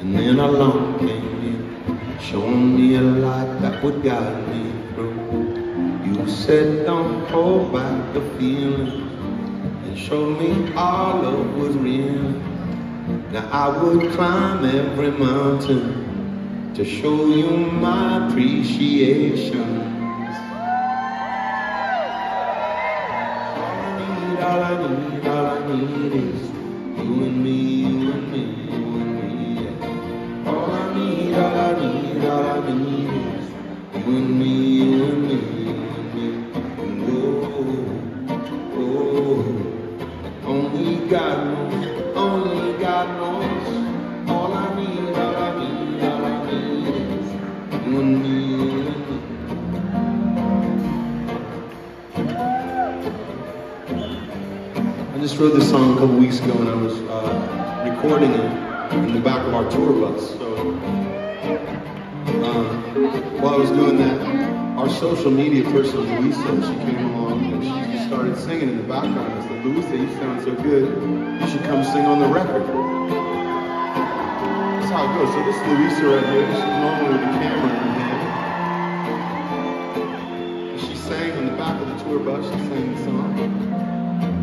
And then along came you, showing me a light that would guide me through. You said, don't hold back the feeling, and showed me all love was real. Now I would climb every mountain to show you my appreciation. All I need, all I need is you and me, you and me, you and me. I just wrote this song a couple weeks ago and I was uh, recording it in the back of our tour bus. So while I was doing that, our social media person, Louisa, she came along and she started singing in the background. I said, Louisa, you sound so good. You should come sing on the record. That's how it goes. So this is Louisa right here. She's normally with the camera in her hand. She sang in the back of the tour bus. She sang the song.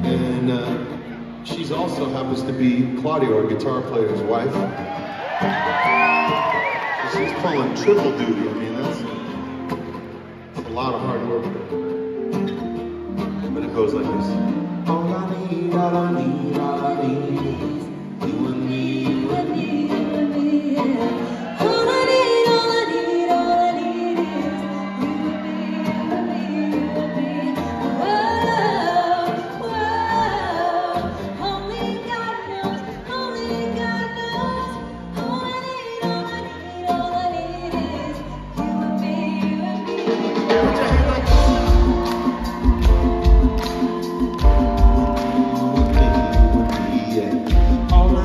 And uh, she's also happens to be Claudio, our guitar player's wife. She's pulling triple duty. I mean, that's, a lot of hard work. But it goes like this. All I need, all I need, all I need you and me, you and me. You and me, you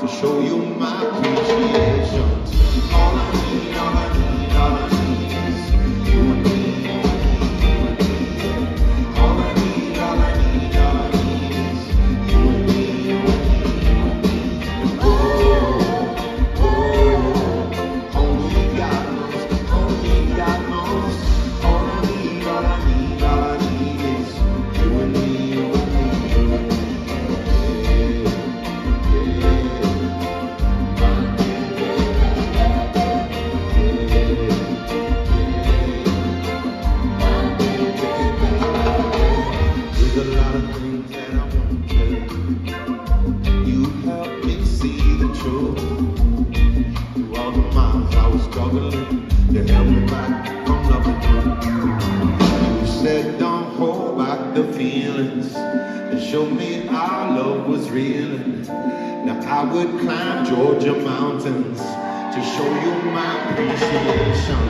to show you my appreciation. All I need, all I need, all I need the feelings and show me our love was real. Now I would climb Georgia mountains to show you my appreciation.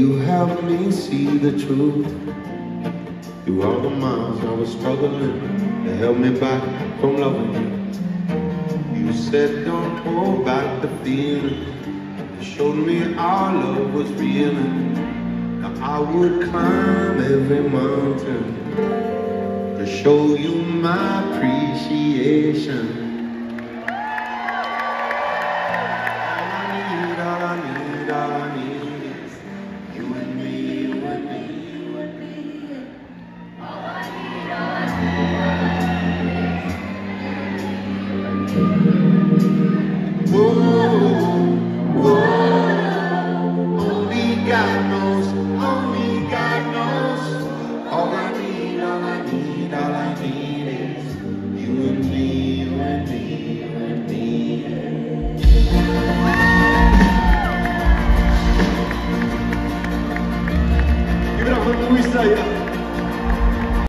You helped me see the truth. Through all the miles I was struggling, to help me back from loving you. You said don't hold back the feeling. You showed me our love was real. Now I would climb every mountain to show you my appreciation. Give